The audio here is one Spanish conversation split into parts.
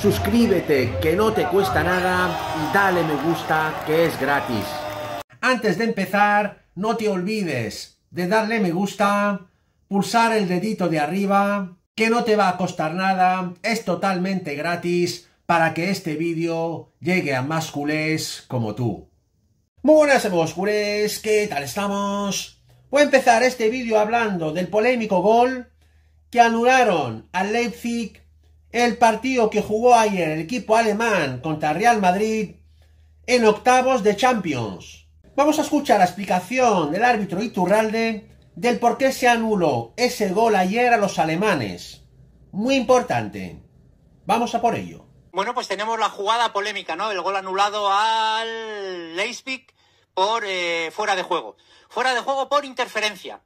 suscríbete que no te cuesta nada y dale me gusta que es gratis. Antes de empezar, no te olvides de darle me gusta, pulsar el dedito de arriba, que no te va a costar nada, es totalmente gratis para que este vídeo llegue a más culés como tú. Muy buenas amigos culés, ¿qué tal estamos? Voy a empezar este vídeo hablando del polémico gol que anularon al Leipzig el partido que jugó ayer el equipo alemán contra Real Madrid en octavos de Champions. Vamos a escuchar la explicación del árbitro Iturralde del por qué se anuló ese gol ayer a los alemanes. Muy importante. Vamos a por ello. Bueno, pues tenemos la jugada polémica, ¿no? El gol anulado al Leipzig por eh, fuera de juego. Fuera de juego por interferencia.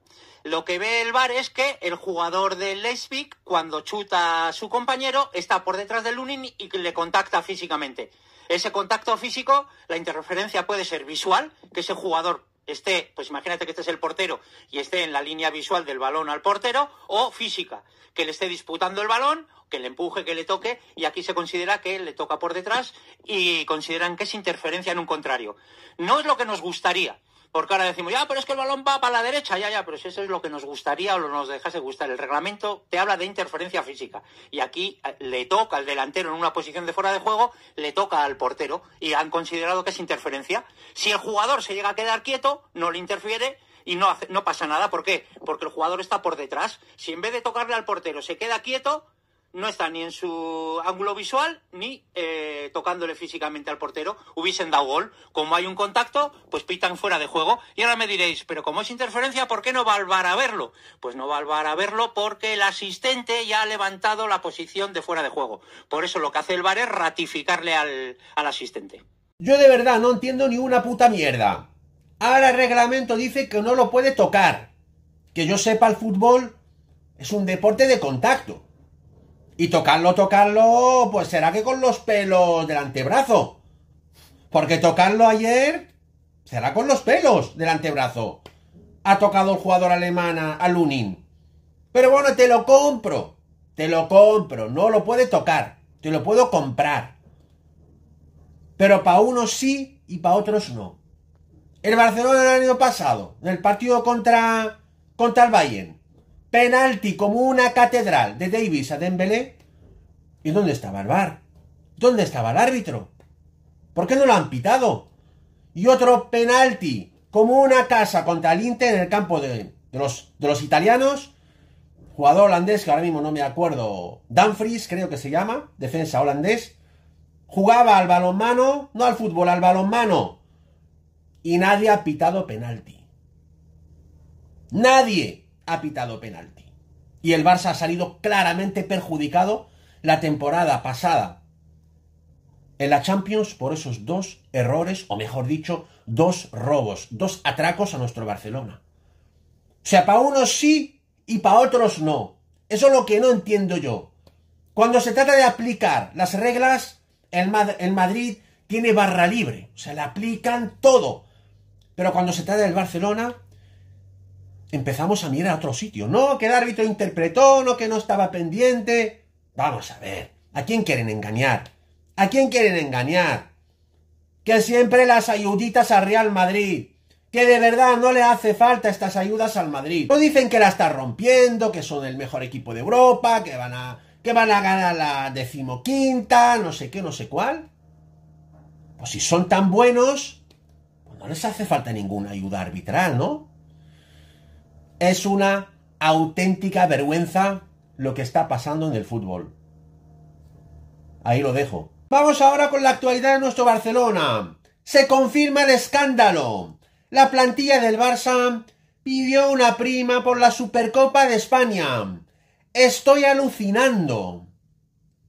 Lo que ve el VAR es que el jugador del Leipzig, cuando chuta a su compañero, está por detrás del Lunin y le contacta físicamente. Ese contacto físico, la interferencia puede ser visual, que ese jugador esté, pues imagínate que este es el portero y esté en la línea visual del balón al portero, o física, que le esté disputando el balón, que le empuje, que le toque, y aquí se considera que le toca por detrás y consideran que es interferencia en un contrario. No es lo que nos gustaría. Porque ahora decimos, ya, pero es que el balón va para la derecha, ya, ya, pero si eso es lo que nos gustaría o nos dejase gustar. El reglamento te habla de interferencia física. Y aquí eh, le toca al delantero en una posición de fuera de juego, le toca al portero. Y han considerado que es interferencia. Si el jugador se llega a quedar quieto, no le interfiere y no, hace, no pasa nada. ¿Por qué? Porque el jugador está por detrás. Si en vez de tocarle al portero se queda quieto, no está ni en su ángulo visual ni eh, tocándole físicamente al portero, hubiesen dado gol. Como hay un contacto, pues pitan fuera de juego. Y ahora me diréis, pero como es interferencia, ¿por qué no va al VAR a verlo? Pues no va al VAR a verlo porque el asistente ya ha levantado la posición de fuera de juego. Por eso lo que hace el VAR es ratificarle al, al asistente. Yo de verdad no entiendo ni una puta mierda. Ahora el reglamento dice que no lo puede tocar. Que yo sepa, el fútbol es un deporte de contacto. Y tocarlo, tocarlo, pues será que con los pelos del antebrazo. Porque tocarlo ayer será con los pelos del antebrazo. Ha tocado el jugador alemán a Lunin. Pero bueno, te lo compro. Te lo compro. No lo puede tocar. Te lo puedo comprar. Pero para unos sí y para otros no. El Barcelona el año pasado, en el partido contra, contra el Bayern, penalti como una catedral de Davis a Dembélé. ¿Y dónde estaba el bar? ¿Dónde estaba el árbitro? ¿Por qué no lo han pitado? Y otro penalti como una casa contra el Inter en el campo de, los, de los italianos. Jugador holandés que ahora mismo no me acuerdo. Dumfries creo que se llama. Defensa holandés. Jugaba al balonmano, no al fútbol, al balonmano. Y nadie ha pitado penalti. Nadie ha pitado penalti. Y el Barça ha salido claramente perjudicado la temporada pasada en la Champions por esos dos errores, o mejor dicho, dos robos, dos atracos a nuestro Barcelona. O sea, para unos sí y para otros no. Eso es lo que no entiendo yo. Cuando se trata de aplicar las reglas, el, Mad el Madrid tiene barra libre. O sea, le aplican todo. Pero cuando se trata del Barcelona, empezamos a mirar a otro sitio. No, que el árbitro interpretó, no que no estaba pendiente. Vamos a ver, ¿a quién quieren engañar? ¿A quién quieren engañar? Que siempre las ayuditas al Real Madrid. Que de verdad no le hace falta estas ayudas al Madrid. No dicen que la está rompiendo, que son el mejor equipo de Europa, que van a, que van a ganar la decimoquinta, no sé qué, no sé cuál. Pues si son tan buenos, pues no les hace falta ninguna ayuda arbitral, ¿no? Es una auténtica vergüenza lo que está pasando en el fútbol. Ahí lo dejo. Vamos ahora con la actualidad de nuestro Barcelona. Se confirma el escándalo. La plantilla del Barça pidió una prima por la Supercopa de España. Estoy alucinando.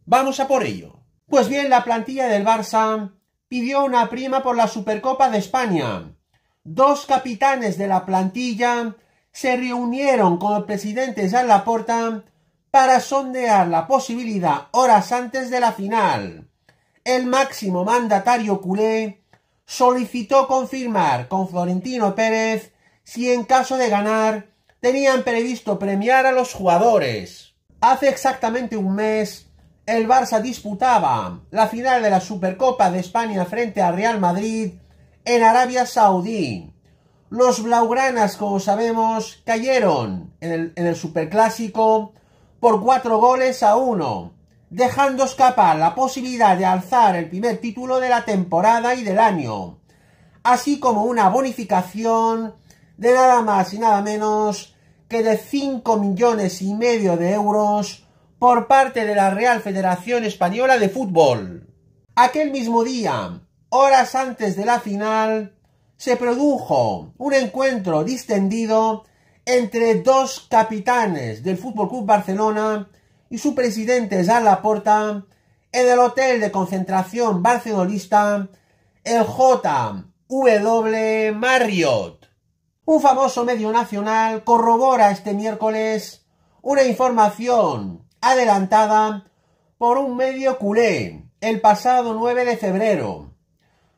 Vamos a por ello. Pues bien, la plantilla del Barça pidió una prima por la Supercopa de España. Dos capitanes de la plantilla se reunieron con el presidente Jean Laporta para sondear la posibilidad horas antes de la final. El máximo mandatario culé solicitó confirmar con Florentino Pérez si en caso de ganar tenían previsto premiar a los jugadores. Hace exactamente un mes, el Barça disputaba la final de la Supercopa de España frente al Real Madrid en Arabia Saudí. Los blaugranas, como sabemos, cayeron en el, Superclásico por cuatro goles a uno, dejando escapar la posibilidad de alzar el primer título de la temporada y del año, así como una bonificación de nada más y nada menos que de 5 millones y medio de euros por parte de la Real Federación Española de Fútbol. Aquel mismo día, horas antes de la final, se produjo un encuentro distendido entre dos capitanes del Fútbol Club Barcelona y su presidente Jean Laporta en el hotel de concentración barcelonista el JW Marriott. Un famoso medio nacional corrobora este miércoles una información adelantada por un medio culé el pasado 9 de febrero.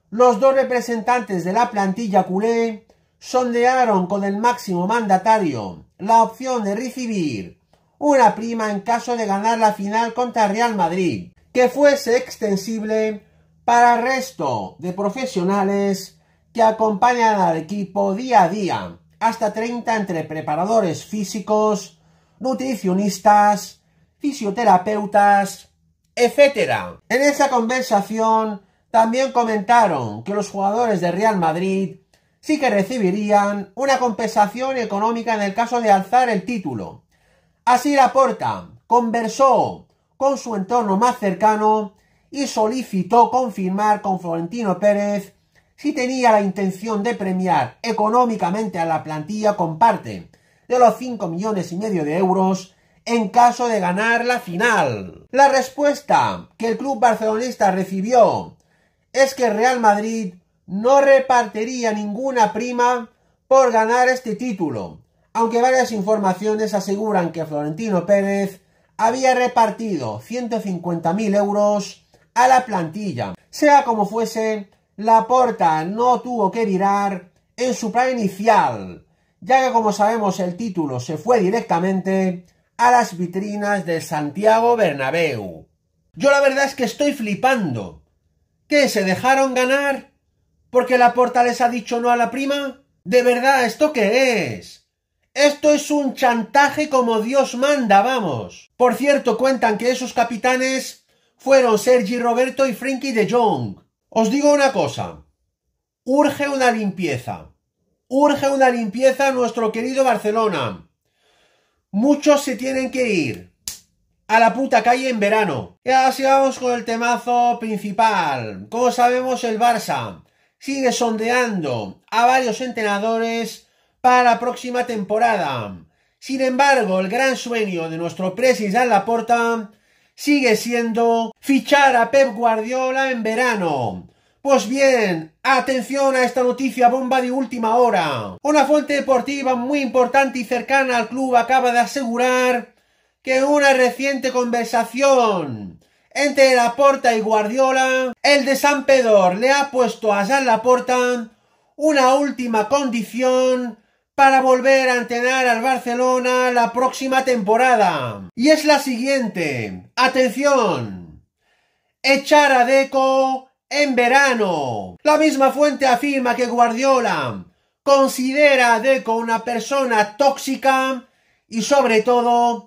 Los dos representantes de la plantilla culé sondearon con el máximo mandatario la opción de recibir una prima en caso de ganar la final contra Real Madrid, que fuese extensible para el resto de profesionales que acompañan al equipo día a día, hasta 30 entre preparadores físicos, nutricionistas, fisioterapeutas, etc. En esa conversación también comentaron que los jugadores de Real Madrid sí que recibirían una compensación económica en el caso de alzar el título. Así Laporta conversó con su entorno más cercano y solicitó confirmar con Florentino Pérez si tenía la intención de premiar económicamente a la plantilla con parte de los 5 millones y medio de euros en caso de ganar la final. La respuesta que el club barcelonista recibió es que Real Madrid no repartiría ninguna prima por ganar este título, aunque varias informaciones aseguran que Florentino Pérez había repartido 150.000 euros a la plantilla. Sea como fuese, la porta no tuvo que virar en su plan inicial, ya que como sabemos el título se fue directamente a las vitrinas de Santiago Bernabéu. Yo la verdad es que estoy flipando. ¿Qué? ¿Se dejaron ganar? ¿Porque la porta les ha dicho no a la prima? ¿De verdad esto qué es? Esto es un chantaje como Dios manda, vamos. Por cierto, cuentan que esos capitanes fueron Sergi Roberto y Frankie de Jong. Os digo una cosa. Urge una limpieza. Urge una limpieza a nuestro querido Barcelona. Muchos se tienen que ir a la puta calle en verano. Y así vamos con el temazo principal. Como sabemos, el Barça sigue sondeando a varios entrenadores para la próxima temporada. Sin embargo, el gran sueño de nuestro presidente Laporta sigue siendo fichar a Pep Guardiola en verano. Pues bien, atención a esta noticia bomba de última hora. Una fuente deportiva muy importante y cercana al club acaba de asegurar que una reciente conversación entre Laporta y Guardiola, el de San Pedro le ha puesto a Jean Laporta una última condición para volver a entrenar al Barcelona la próxima temporada. Y es la siguiente. Atención. Echar a Deco en verano. La misma fuente afirma que Guardiola considera a Deco una persona tóxica y sobre todo